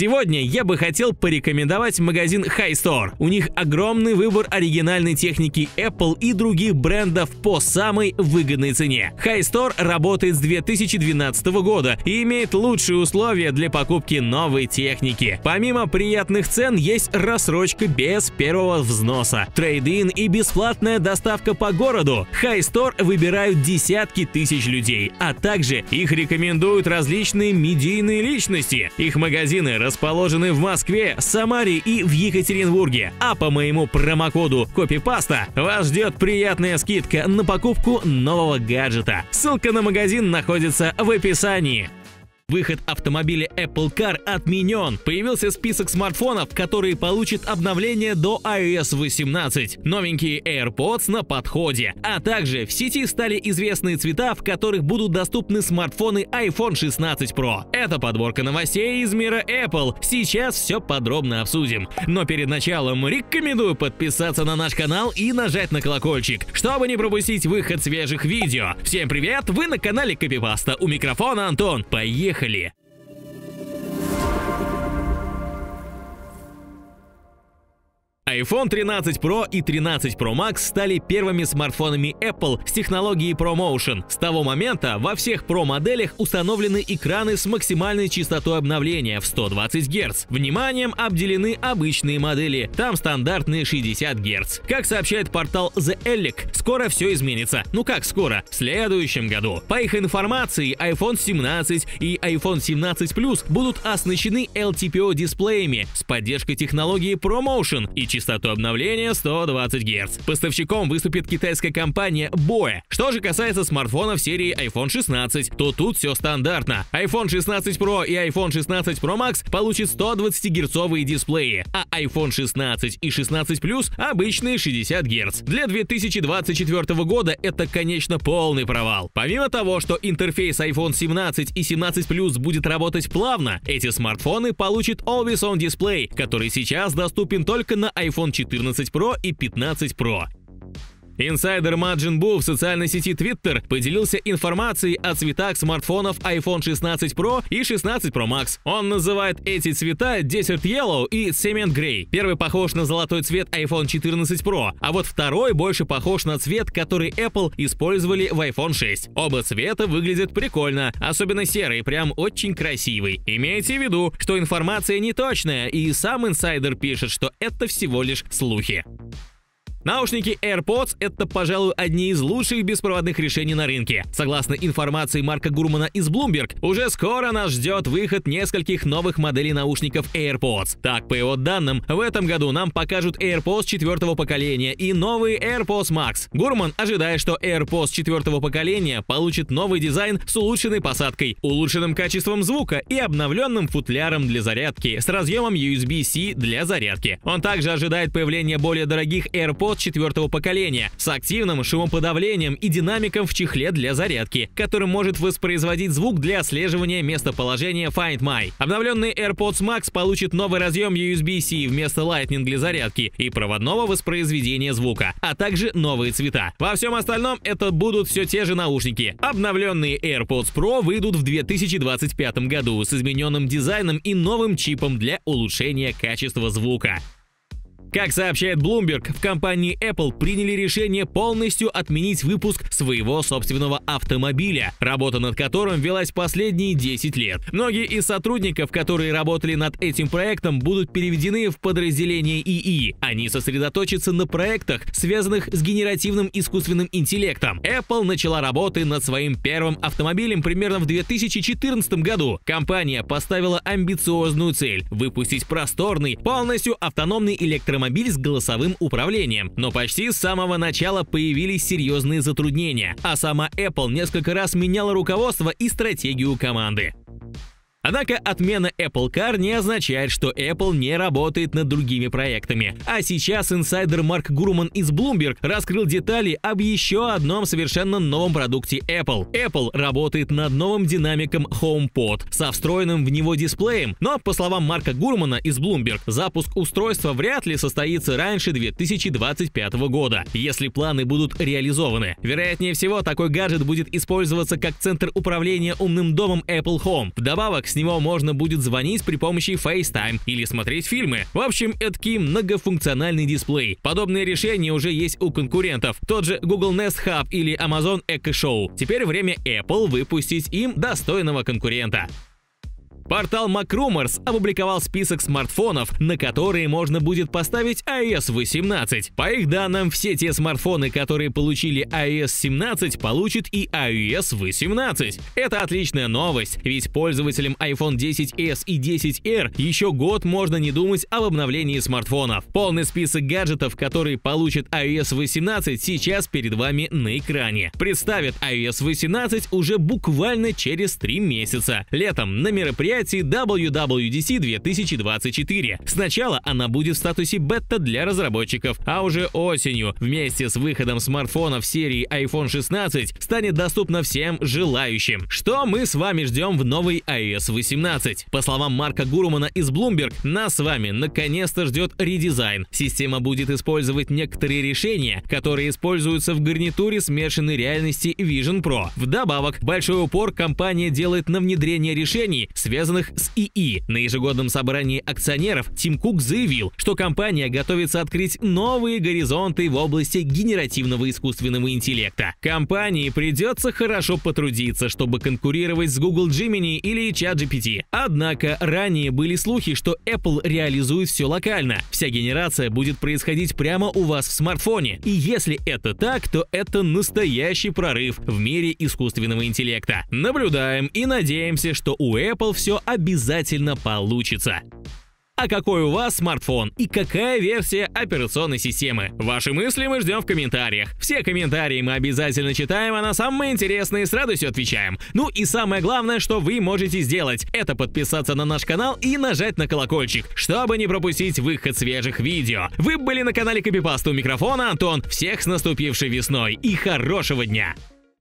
Сегодня я бы хотел порекомендовать магазин High Store. У них огромный выбор оригинальной техники Apple и других брендов по самой выгодной цене. High Store работает с 2012 года и имеет лучшие условия для покупки новой техники. Помимо приятных цен есть рассрочка без первого взноса, трейд-ин и бесплатная доставка по городу. High Store выбирают десятки тысяч людей, а также их рекомендуют различные медийные личности. Их магазины расположены в Москве, Самаре и в Екатеринбурге. А по моему промокоду Копипаста вас ждет приятная скидка на покупку нового гаджета. Ссылка на магазин находится в описании. Выход автомобиля Apple Car отменен. Появился список смартфонов, которые получат обновление до iOS 18. Новенькие AirPods на подходе. А также в сети стали известные цвета, в которых будут доступны смартфоны iPhone 16 Pro. Это подборка новостей из мира Apple. Сейчас все подробно обсудим. Но перед началом рекомендую подписаться на наш канал и нажать на колокольчик, чтобы не пропустить выход свежих видео. Всем привет, вы на канале Копипаста. У микрофона Антон. Поехали! Поехали! iPhone 13 Pro и 13 Pro Max стали первыми смартфонами Apple с технологией ProMotion. С того момента во всех Pro моделях установлены экраны с максимальной частотой обновления в 120 Гц. Вниманием обделены обычные модели, там стандартные 60 Гц. Как сообщает портал The Elec, скоро все изменится. Ну как скоро? В следующем году. По их информации, iPhone 17 и iPhone 17 Plus будут оснащены LTPO дисплеями с поддержкой технологии ProMotion и частоту обновления 120 Гц. Поставщиком выступит китайская компания Boe. Что же касается смартфонов серии iPhone 16, то тут все стандартно. iPhone 16 Pro и iPhone 16 Pro Max получат 120 герцовые дисплеи, а iPhone 16 и 16 Plus обычные 60 Гц. Для 2024 года это, конечно, полный провал. Помимо того, что интерфейс iPhone 17 и 17 Plus будет работать плавно, эти смартфоны получат Always On Display, который сейчас доступен только на iPhone iPhone 14 Pro и 15 Pro. Инсайдер Маджин Бу в социальной сети Twitter поделился информацией о цветах смартфонов iPhone 16 Pro и 16 Pro Max. Он называет эти цвета Desert Yellow и Cement Gray. Первый похож на золотой цвет iPhone 14 Pro, а вот второй больше похож на цвет, который Apple использовали в iPhone 6. Оба цвета выглядят прикольно, особенно серый, прям очень красивый. Имейте в виду, что информация неточная, и сам инсайдер пишет, что это всего лишь слухи. Наушники AirPods — это, пожалуй, одни из лучших беспроводных решений на рынке. Согласно информации Марка Гурмана из Bloomberg, уже скоро нас ждет выход нескольких новых моделей наушников AirPods. Так, по его данным, в этом году нам покажут AirPods четвертого поколения и новые AirPods Max. Гурман ожидает, что AirPods четвертого поколения получит новый дизайн с улучшенной посадкой, улучшенным качеством звука и обновленным футляром для зарядки с разъемом USB-C для зарядки. Он также ожидает появления более дорогих AirPods четвертого поколения с активным шумоподавлением и динамиком в чехле для зарядки, который может воспроизводить звук для отслеживания местоположения Find My. Обновленный AirPods Max получит новый разъем USB-C вместо Lightning для зарядки и проводного воспроизведения звука, а также новые цвета. Во всем остальном это будут все те же наушники. Обновленные AirPods Pro выйдут в 2025 году с измененным дизайном и новым чипом для улучшения качества звука. Как сообщает Bloomberg, в компании Apple приняли решение полностью отменить выпуск своего собственного автомобиля, работа над которым велась последние 10 лет. Многие из сотрудников, которые работали над этим проектом, будут переведены в подразделение ИИ. Они сосредоточатся на проектах, связанных с генеративным искусственным интеллектом. Apple начала работы над своим первым автомобилем примерно в 2014 году. Компания поставила амбициозную цель – выпустить просторный, полностью автономный электромобиль автомобиль с голосовым управлением. Но почти с самого начала появились серьезные затруднения, а сама Apple несколько раз меняла руководство и стратегию команды. Однако отмена Apple Car не означает, что Apple не работает над другими проектами. А сейчас инсайдер Марк Гурман из Bloomberg раскрыл детали об еще одном совершенно новом продукте Apple. Apple работает над новым динамиком HomePod со встроенным в него дисплеем, но, по словам Марка Гурмана из Bloomberg, запуск устройства вряд ли состоится раньше 2025 года, если планы будут реализованы. Вероятнее всего, такой гаджет будет использоваться как центр управления умным домом Apple Home. Вдобавок, с него можно будет звонить при помощи FaceTime или смотреть фильмы. В общем, это многофункциональный дисплей. Подобные решения уже есть у конкурентов. Тот же Google Nest Hub или Amazon Echo Show. Теперь время Apple выпустить им достойного конкурента. Портал MacRumors опубликовал список смартфонов, на которые можно будет поставить iOS 18. По их данным, все те смартфоны, которые получили iOS 17, получат и iOS 18. Это отличная новость, ведь пользователям iPhone 10s и 10R еще год можно не думать об обновлении смартфонов. Полный список гаджетов, которые получат iOS 18, сейчас перед вами на экране. Представят iOS 18 уже буквально через 3 месяца. Летом на мероприятии мероприятии WWDC 2024. Сначала она будет в статусе бета для разработчиков, а уже осенью, вместе с выходом смартфонов серии iPhone 16, станет доступна всем желающим. Что мы с вами ждем в новой iOS 18? По словам Марка Гурмана из Bloomberg, нас с вами наконец-то ждет редизайн. Система будет использовать некоторые решения, которые используются в гарнитуре смешанной реальности Vision Pro. Вдобавок, большой упор компания делает на внедрение решений, связанных связанных с ИИ. На ежегодном собрании акционеров Тим Кук заявил, что компания готовится открыть новые горизонты в области генеративного искусственного интеллекта. Компании придется хорошо потрудиться, чтобы конкурировать с Google Gemini или ChatGPT. Однако ранее были слухи, что Apple реализует все локально. Вся генерация будет происходить прямо у вас в смартфоне. И если это так, то это настоящий прорыв в мире искусственного интеллекта. Наблюдаем и надеемся, что у Apple обязательно получится. А какой у вас смартфон и какая версия операционной системы? Ваши мысли мы ждем в комментариях. Все комментарии мы обязательно читаем, а на самые интересные с радостью отвечаем. Ну и самое главное, что вы можете сделать, это подписаться на наш канал и нажать на колокольчик, чтобы не пропустить выход свежих видео. Вы были на канале Копипаста у микрофона Антон. Всех с наступившей весной и хорошего дня!